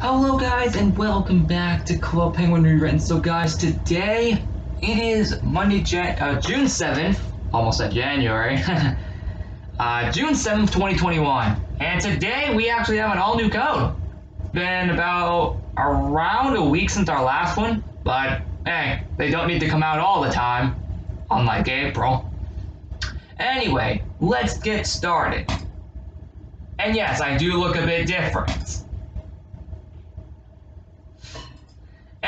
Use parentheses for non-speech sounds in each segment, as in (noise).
Hello guys and welcome back to Club Penguin Rewritten. So guys, today it is Monday, Jan uh, June 7th, almost at January, (laughs) uh, June 7th, 2021. And today we actually have an all new code. Been about around a week since our last one, but hey, they don't need to come out all the time, unlike April. Anyway, let's get started. And yes, I do look a bit different.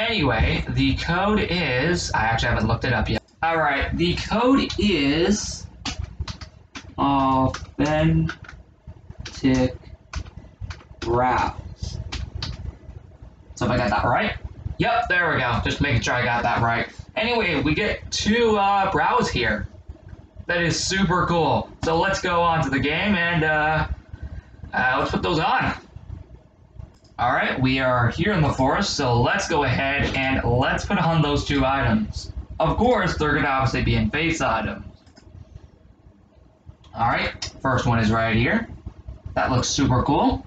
Anyway, the code is. I actually haven't looked it up yet. Alright, the code is. Authentic brows. So if I got that right? Yep, there we go. Just making sure I got that right. Anyway, we get two uh, brows here. That is super cool. So let's go on to the game and uh, uh, let's put those on. All right, we are here in the forest, so let's go ahead and let's put on those two items. Of course, they're gonna obviously be in face items. All right, first one is right here. That looks super cool.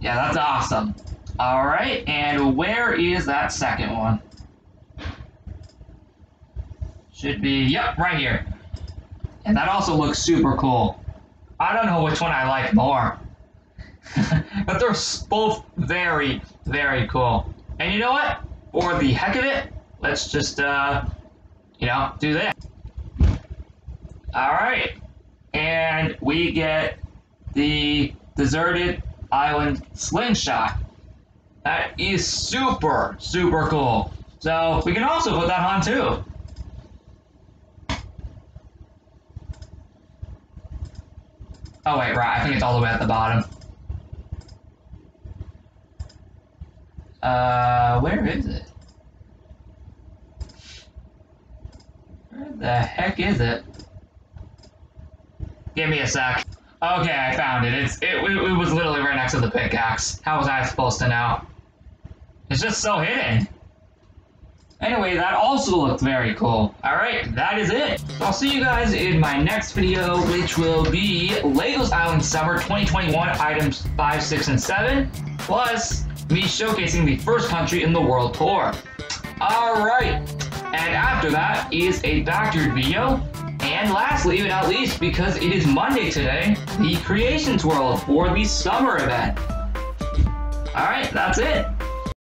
Yeah, that's awesome. All right, and where is that second one? Should be, yep, right here. And that also looks super cool. I don't know which one I like more. (laughs) but they're both very, very cool. And you know what? For the heck of it, let's just, uh, you know, do that. Alright. And we get the deserted island slingshot. That is super, super cool. So we can also put that on too. Oh wait, right, I think it's all the way at the bottom. Uh, where is it? Where the heck is it? Give me a sec. Okay, I found it. It's it, it, it was literally right next to the pickaxe. How was I supposed to know? It's just so hidden. Anyway, that also looked very cool. Alright, that is it. I'll see you guys in my next video, which will be Legos Island Summer 2021 items 5, 6, and 7, plus me showcasing the first country in the world tour. Alright, and after that is a backyard video. And lastly, but not least, because it is Monday today, the Creations World for the summer event. Alright, that's it.